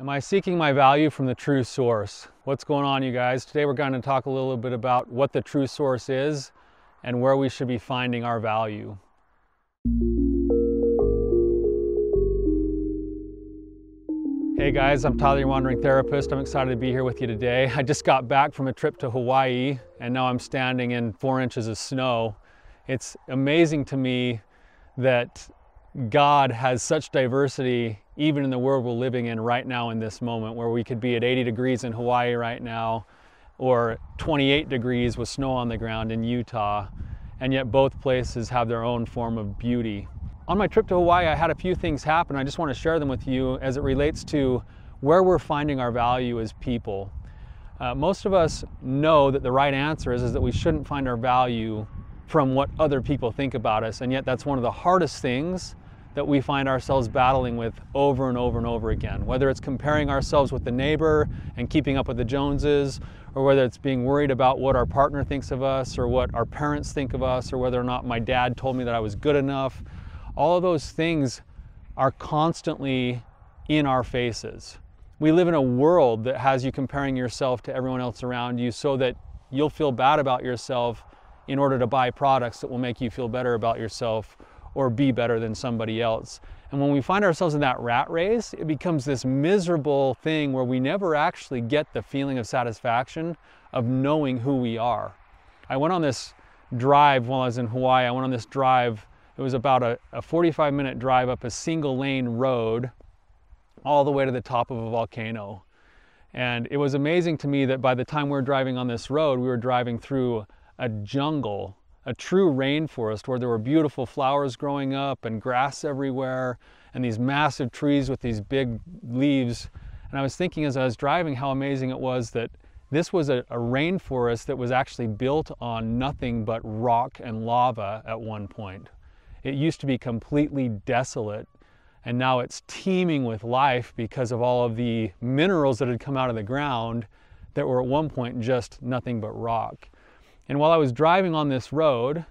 Am I seeking my value from the true source? What's going on, you guys? Today we're going to talk a little bit about what the true source is and where we should be finding our value. Hey guys, I'm Tyler, your wandering therapist. I'm excited to be here with you today. I just got back from a trip to Hawaii and now I'm standing in four inches of snow. It's amazing to me that God has such diversity even in the world we're living in right now in this moment, where we could be at 80 degrees in Hawaii right now, or 28 degrees with snow on the ground in Utah, and yet both places have their own form of beauty. On my trip to Hawaii, I had a few things happen. I just want to share them with you as it relates to where we're finding our value as people. Uh, most of us know that the right answer is, is that we shouldn't find our value from what other people think about us, and yet that's one of the hardest things that we find ourselves battling with over and over and over again. Whether it's comparing ourselves with the neighbor and keeping up with the Joneses, or whether it's being worried about what our partner thinks of us, or what our parents think of us, or whether or not my dad told me that I was good enough. All of those things are constantly in our faces. We live in a world that has you comparing yourself to everyone else around you so that you'll feel bad about yourself in order to buy products that will make you feel better about yourself or be better than somebody else. And when we find ourselves in that rat race, it becomes this miserable thing where we never actually get the feeling of satisfaction of knowing who we are. I went on this drive while I was in Hawaii. I went on this drive. It was about a, a 45 minute drive up a single lane road all the way to the top of a volcano. And it was amazing to me that by the time we were driving on this road, we were driving through a jungle a true rainforest where there were beautiful flowers growing up and grass everywhere and these massive trees with these big leaves. And I was thinking as I was driving how amazing it was that this was a, a rainforest that was actually built on nothing but rock and lava at one point. It used to be completely desolate and now it's teeming with life because of all of the minerals that had come out of the ground that were at one point just nothing but rock. And while I was driving on this road,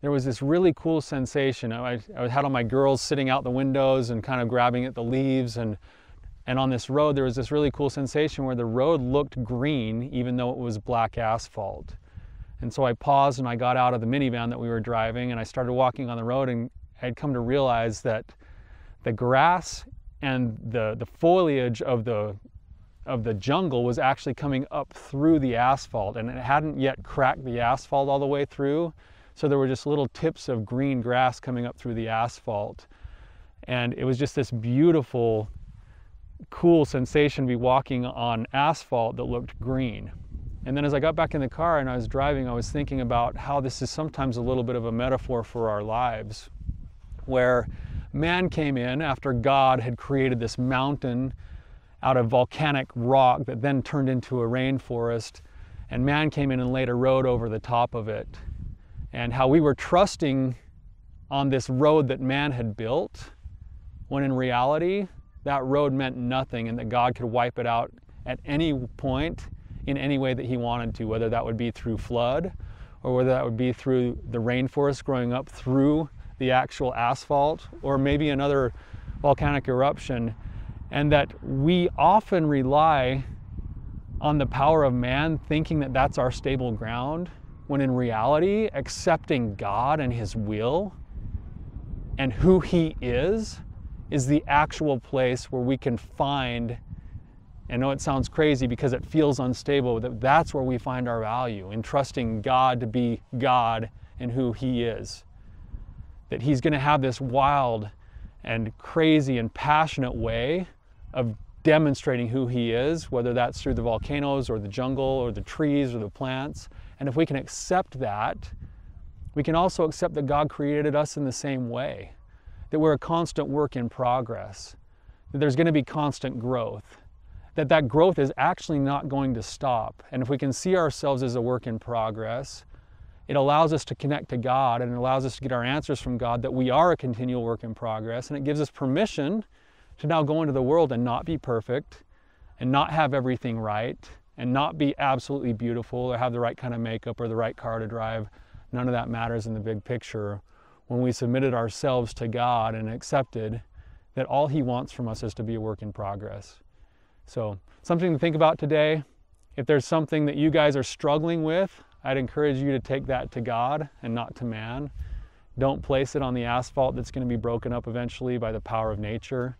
there was this really cool sensation. I, I had all my girls sitting out the windows and kind of grabbing at the leaves and and on this road there was this really cool sensation where the road looked green even though it was black asphalt. And so I paused and I got out of the minivan that we were driving and I started walking on the road and I had come to realize that the grass and the, the foliage of the of the jungle was actually coming up through the asphalt and it hadn't yet cracked the asphalt all the way through. So there were just little tips of green grass coming up through the asphalt. And it was just this beautiful, cool sensation to be walking on asphalt that looked green. And then as I got back in the car and I was driving, I was thinking about how this is sometimes a little bit of a metaphor for our lives, where man came in after God had created this mountain out of volcanic rock that then turned into a rainforest. And man came in and laid a road over the top of it. And how we were trusting on this road that man had built, when in reality, that road meant nothing and that God could wipe it out at any point in any way that He wanted to, whether that would be through flood or whether that would be through the rainforest growing up through the actual asphalt or maybe another volcanic eruption and that we often rely on the power of man thinking that that's our stable ground when in reality accepting God and his will and who he is is the actual place where we can find I know it sounds crazy because it feels unstable, that that's where we find our value in trusting God to be God and who He is. That He's going to have this wild and crazy and passionate way of demonstrating who he is, whether that's through the volcanoes or the jungle or the trees or the plants. And if we can accept that, we can also accept that God created us in the same way, that we're a constant work in progress, that there's going to be constant growth, that that growth is actually not going to stop. And if we can see ourselves as a work in progress, it allows us to connect to God and it allows us to get our answers from God that we are a continual work in progress. And it gives us permission to now go into the world and not be perfect and not have everything right and not be absolutely beautiful or have the right kind of makeup or the right car to drive. None of that matters in the big picture. When we submitted ourselves to God and accepted that all He wants from us is to be a work in progress. So, something to think about today. If there's something that you guys are struggling with, I'd encourage you to take that to God and not to man. Don't place it on the asphalt that's going to be broken up eventually by the power of nature.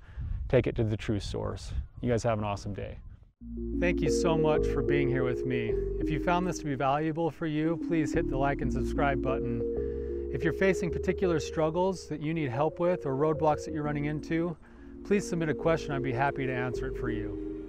Take it to the true source. You guys have an awesome day. Thank you so much for being here with me. If you found this to be valuable for you, please hit the like and subscribe button. If you're facing particular struggles that you need help with or roadblocks that you're running into, please submit a question. I'd be happy to answer it for you.